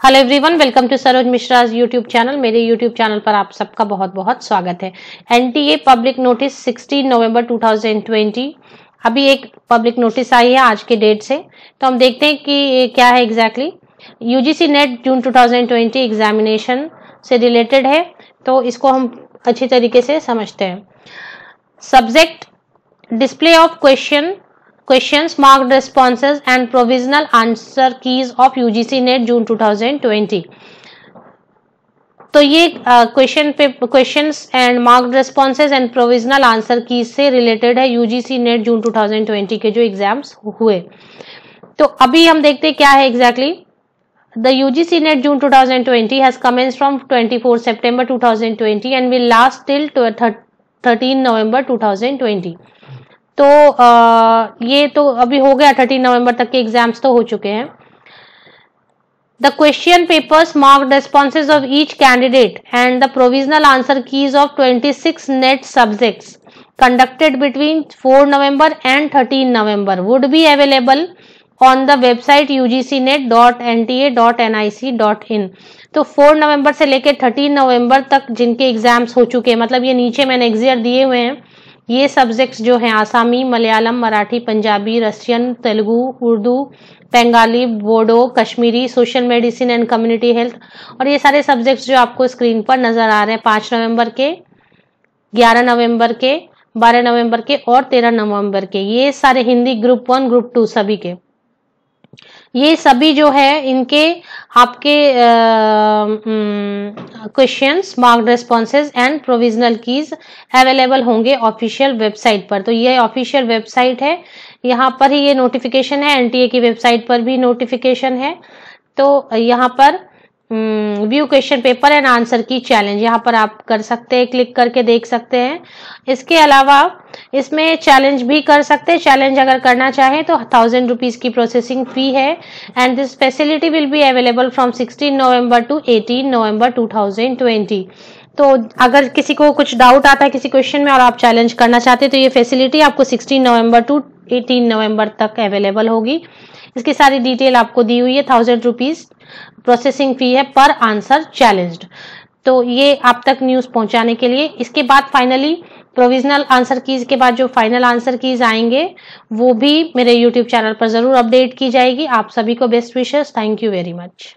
Hello everyone welcome to Saroj Mishra YouTube channel मेरे YouTube channel पर आप सबका बहुत बहुत स्वागत है। एनटीए पब्लिक नोटिस 16 नवंबर 2020 अभी एक पब्लिक नोटिस आई है आज के डेट से। तो हम देखते हैं कि क्या है exactly UGC NET June 2020 examination से रिलेटेड है। तो इसको हम अच्छी तरीके से समझते हैं। Subject display of question questions, marked responses, and provisional answer keys of UGC NET, June 2020 तो ये क्वेश्चन पे questions and marked responses and provisional answer key से रिलेटेड है यूजीसी नेट जून 2020 के जो एग्ज़ाम्स हुए। तो अभी हम देखते क्या है exactly the UGC NET June 2020 has commence from 24 September 2020 and will last till 13 November 2020 तो आ, ये तो अभी हो गया थर्टीन नवंबर तक के एग्ज़ाम्स तो हो चुके हैं। The question papers mark responses of each candidate and the provisional answer keys of 26 NET subjects conducted between 4 November and 13 November would be available on the website ugcnet.nta.nic.in तो 4 नवंबर से लेकर 13 नवंबर तक जिनके एग्ज़ाम्स हो चुके हैं मतलब ये नीचे मैंने एग्जियर दिए हुए हैं ये सब्जेक्ट्स जो हैं, Assamese, Malayalam, Marathi, Punjabi, Russian, Telugu, Urdu, Bengali, Bodo, Kashmiri social medicine and community health और ये सारे सब्जेक्ट्स जो आपको स्क्रीन पर नज़र आ रहे हैं, पाँच नवंबर के, ग्यारह नवंबर के, बारह नवंबर के और तेरह नवंबर के। ये सारे Hindi group one group two सभी के। ये सभी जो है, इनके, आपके question mark responses and provisional keys available होंगे ऑफिशियल वेबसाइट पर। तो ये ऑफिशियल वेबसाइट है। यहाँ पर ही ये नोटिफिकेशन है। एनटीए की वेबसाइट पर भी नोटिफिकेशन है। तो यहाँ पर view question paper and answer key challenge यहाँ पर आप कर सकते हैं क्लिक करके देख सकते हैं। इसके अलावा इसमें चैलेंज भी कर सकते हैं। चैलेंज अगर करना चाहें तो थाउज़ेंड रुपीज़ की प्रोसेसिंग फ़ी है। And this facility will be available from 16 November to 18 November 2020 तो अगर किसी को कुछ डाउट आता है, किसी क्वेश्चन में और आप चैलेंज करना चाहते हैं तो ये फैसिलिटी आपको 16 नवंबर टू 18 नवंबर तक अवेलेबल होगी। इसकी सारी डिटेल आपको दी हुई है थाउज़ेंड रुपीज़ प्रोसेसिंग फ़ी है पर आंसर चैलेंज्ड तो ये आप तक न्यूज़ पहुँचाने के लिए। इसके बाद फाइनली प्रोविजनल आंसर कीज के बाद जो फाइनल आंसर कीज आएँगे, वो भी मेरे यूट्यूब चैनल पर ज़रूर अपडेट की जाएगी। आप सभी को best wishes thank you very much